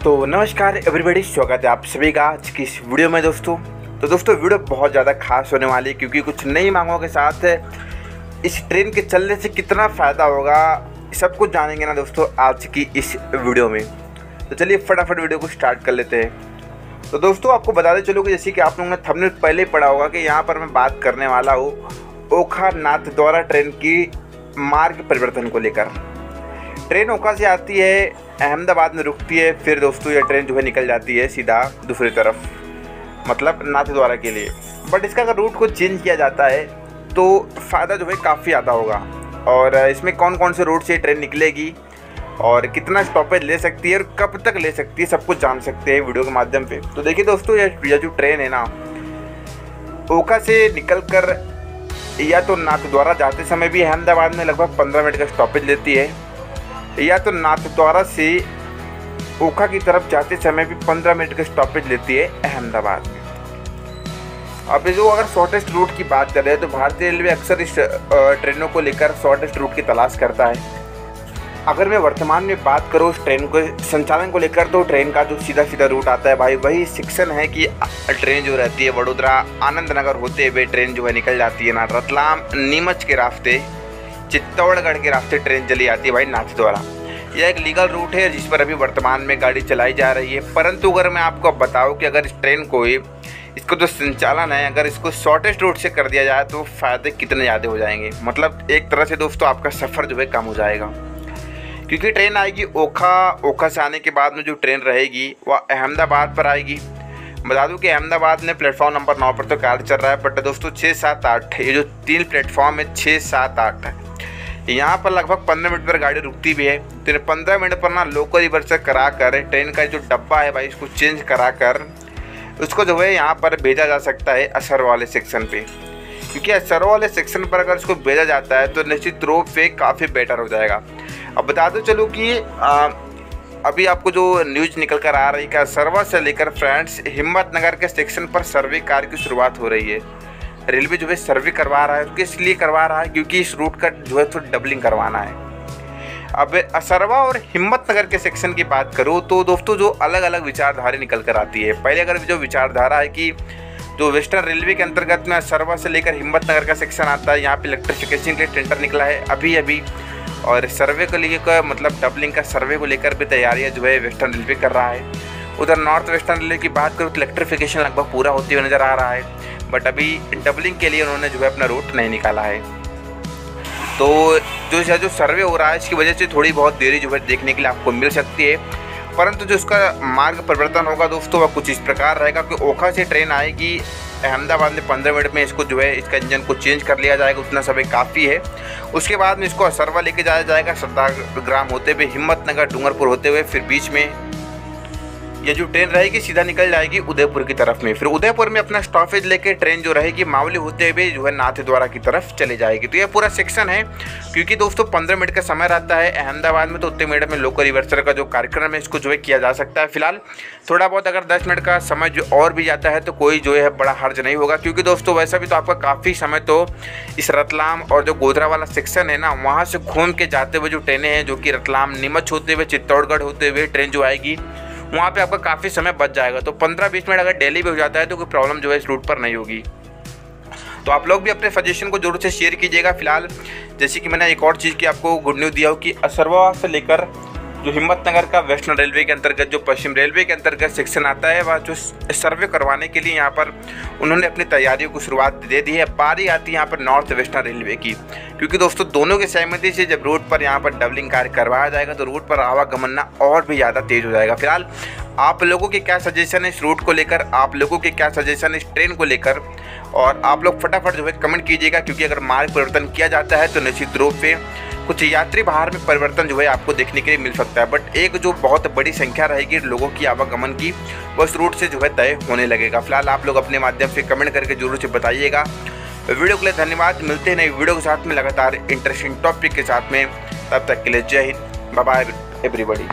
तो नमस्कार एवरीबॉडी स्वागत है आप सभी का आज की इस वीडियो में दोस्तों। तो दोस्तों वीडियो बहुत ज़्यादा खास होने वाली है क्योंकि कुछ नई मांगों के साथ इस ट्रेन के चलने से कितना फ़ायदा होगा, सब कुछ जानेंगे ना दोस्तों आज की इस वीडियो में। तो चलिए फटाफट वीडियो को स्टार्ट कर लेते हैं। तो दोस्तों, आपको बताते चलो कि जैसे कि आप लोगों ने थंबनेल पहले ही पढ़ा होगा कि यहाँ पर मैं बात करने वाला हूँ ओखा नाथ द्वारा ट्रेन की मार्ग परिवर्तन को लेकर। ट्रेन ओका से आती है, अहमदाबाद में रुकती है, फिर दोस्तों ये ट्रेन जो है निकल जाती है सीधा दूसरी तरफ़ मतलब नाथ द्वारा के लिए। बट इसका अगर रूट को चेंज किया जाता है तो फ़ायदा जो है काफ़ी ज़्यादा होगा। और इसमें कौन कौन से रूट से ट्रेन निकलेगी, और कितना स्टॉपेज ले सकती है, और कब तक ले सकती है, सब कुछ जान सकते हैं वीडियो के माध्यम पे। तो देखिए दोस्तों यह जो ट्रेन है ना, ओखा से निकल कर या तो नाथ द्वारा जाते समय भी अहमदाबाद में लगभग पंद्रह मिनट का स्टॉपेज लेती है। या तो नाथद्वारा से ओखा की तरफ़ जाते समय भी पंद्रह मिनट का स्टॉपेज लेती है अहमदाबाद। में अब जो अगर शॉर्टेस्ट रूट की बात करें तो भारतीय रेलवे अक्सर इस ट्रेनों को लेकर शॉर्टेस्ट रूट की तलाश करता है। अगर मैं वर्तमान में बात करूँ उस ट्रेन को, संचालन को लेकर तो ट्रेन का जो सीधा सीधा रूट आता है, भाई, वही सेक्शन है कि ट्रेन जो रहती है, वडोदरा, आनंद नगर होते हुए ट्रेन जो है निकल जाती है ना, रतलाम, नीमच के रास्ते। चित्तौड़गढ़ के रास्ते ट्रेन चली आती है भाई नाथ द्वारा। यह एक लीगल रूट है जिस पर अभी वर्तमान में गाड़ी चलाई जा रही है। परंतु अगर मैं आपको बताऊँ कि अगर इस ट्रेन को इसको जो संचालन है, अगर इसको शॉर्टेस्ट रूट से कर दिया जाए तो फ़ायदे कितने ज़्यादा हो जाएँगे? मतलब एक तरह से दोस्तों, आपका सफ़र जो है कम हो जाएगा। क्योंकि ट्रेन आएगी ओखा ओखा से आने के बाद में जो ट्रेन रहेगी, वह अहमदाबाद पर आएगी। बता दूँ कि अहमदाबाद में प्लेटफॉर्म नंबर नौ पर तो कार्य चल रहा है बट दोस्तों छः सात आठ ये जो तीन प्लेटफॉर्म है छः सात आठ यहाँ पर लगभग पंद्रह मिनट पर गाड़ी रुकती भी है। तो पंद्रह मिनट पर ना लोकल रिवर्स करा कर ट्रेन का जो डब्बा है भाई इसको चेंज करा कर उसको जो है यहाँ पर भेजा जा सकता है असर वाले सेक्शन पे। क्योंकि असर वाले सेक्शन पर अगर उसको भेजा जाता है तो निश्चित रूप से काफ़ी बेटर हो जाएगा। अब बता दो चलो कि आ, अभी आपको जो न्यूज़ निकल कर आ रही है सरवा से लेकर फ्रेंड्स हिम्मत नगर के सेक्शन पर सर्वे कार्य की शुरुआत हो रही है। रेलवे जो है सर्वे करवा रहा है किस लिए करवा रहा है क्योंकि इस रूट का जो है थोड़ी डबलिंग करवाना है। अब असरवा और हिम्मत नगर के सेक्शन की बात करूँ तो दोस्तों जो अलग अलग विचारधारा निकल कर आती है। पहले अगर जो विचारधारा है कि जो वेस्टर्न रेलवे के अंतर्गत में असरवा से लेकर हिम्मत नगर का सेक्शन आता है, यहाँ पे इलेक्ट्रिफिकेशन के लिए टेंडर निकला है, अभी अभी। और सर्वे को लेकर मतलब डबलिंग का सर्वे को लेकर भी तैयारियाँ जो है वेस्टर्न रेलवे कर रहा है। उधर नॉर्थ वेस्टर्न रेलवे की बात करूँ तो इलेक्ट्रिफिकेशन लगभग पूरा होते हुए नज़र आ रहा है बट अभी डबलिंग के लिए उन्होंने जो है अपना रूट नहीं निकाला है। तो जो जो सर्वे हो रहा है, इसकी वजह से थोड़ी बहुत देरी जो है देखने के लिए आपको मिल सकती है। परंतु जो इसका मार्ग परिवर्तन होगा दोस्तों, वह कुछ इस प्रकार रहेगा कि ओखा से ट्रेन आएगी, अहमदाबाद में पंद्रह मिनट में इसको जो है, इसका इंजन को चेंज कर लिया जाएगा, उतना समय काफ़ी है। उसके बाद में इसको असरवा लेके जाया जाएगा, सरदार ग्राम होते हुए हिम्मत नगर डूंगरपुर होते हुए, फिर बीच में ये जो ट्रेन रहेगी, सीधा निकल जाएगी उदयपुर की तरफ़ में। फिर उदयपुर में अपना स्टॉपेज लेके ट्रेन जो रहेगी मावली होते हुए जो है नाथ द्वारा की तरफ़ चले जाएगी। तो ये पूरा सेक्शन है, क्योंकि दोस्तों पंद्रह मिनट का समय रहता है। अहमदाबाद में तो उतने मिनट में लोकल रिवर्सर का जो कार्यक्रम है, इसको जो है किया जा सकता है फ़िलहाल। थोड़ा बहुत अगर दस मिनट का समय जो और भी जाता है तो कोई जो है बड़ा हर्ज नहीं होगा, क्योंकि दोस्तों वैसा भी तो आपका काफ़ी समय तो इस रतलाम और जो गोधरा वाला सेक्शन है ना, वहाँ से घूम के जाते हुए जो ट्रेनें हैं, जो कि रतलाम, नीमच होते हुए, चित्तौड़गढ़ होते हुए ट्रेन जो आएगी वहाँ पे आपका काफ़ी समय बच जाएगा। तो पंद्रह बीस मिनट अगर डेली भी हो जाता है तो कोई प्रॉब्लम जो है इस रूट पर नहीं होगी। तो आप लोग भी अपने सजेशन को ज़रूर से शेयर कीजिएगा। फ़िलहाल, जैसे कि मैंने एक और चीज़ की आपको गुड न्यूज़ दिया हो कि असरवा से लेकर जो हिम्मत नगर का वेस्टर्न रेलवे के अंतर्गत, जो पश्चिम रेलवे के अंतर्गत सेक्शन आता है, वह जो सर्वे करवाने के लिए यहाँ पर उन्होंने अपनी तैयारियों को शुरुआत दे दी है। बारी आती है यहाँ पर नॉर्थ वेस्टर्न रेलवे की। क्योंकि दोस्तों, दोनों की सहमति से जब रोड पर यहाँ पर डबलिंग कार्य करवाया जाएगा तो रोड पर आवागमन ना और भी ज़्यादा तेज़ हो जाएगा। फ़िलहाल, आप लोगों के क्या सजेशन है इस रूट को लेकर? आप लोगों के क्या सजेशन है इस ट्रेन को लेकर? और आप लोग फटाफट जो है कमेंट कीजिएगा, क्योंकि अगर मार्ग परिवर्तन किया जाता है तो निश्चित रूप से कुछ यात्री बाहर में परिवर्तन जो है आपको देखने के लिए मिल सकता है। बट एक जो बहुत बड़ी संख्या रहेगी लोगों की आवागमन की वह इस रूट से जो है तय होने लगेगा। फ़िलहाल आप लोग अपने माध्यम से कमेंट करके ज़रूर से बताइएगा। वीडियो के लिए धन्यवाद। मिलते हैं नई वीडियो के साथ में। लगातार इंटरेस्टिंग टॉपिक के साथ में। तब तक के लिए जय हिंद। Bye everybody